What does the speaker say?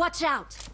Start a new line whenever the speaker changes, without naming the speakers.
Watch out!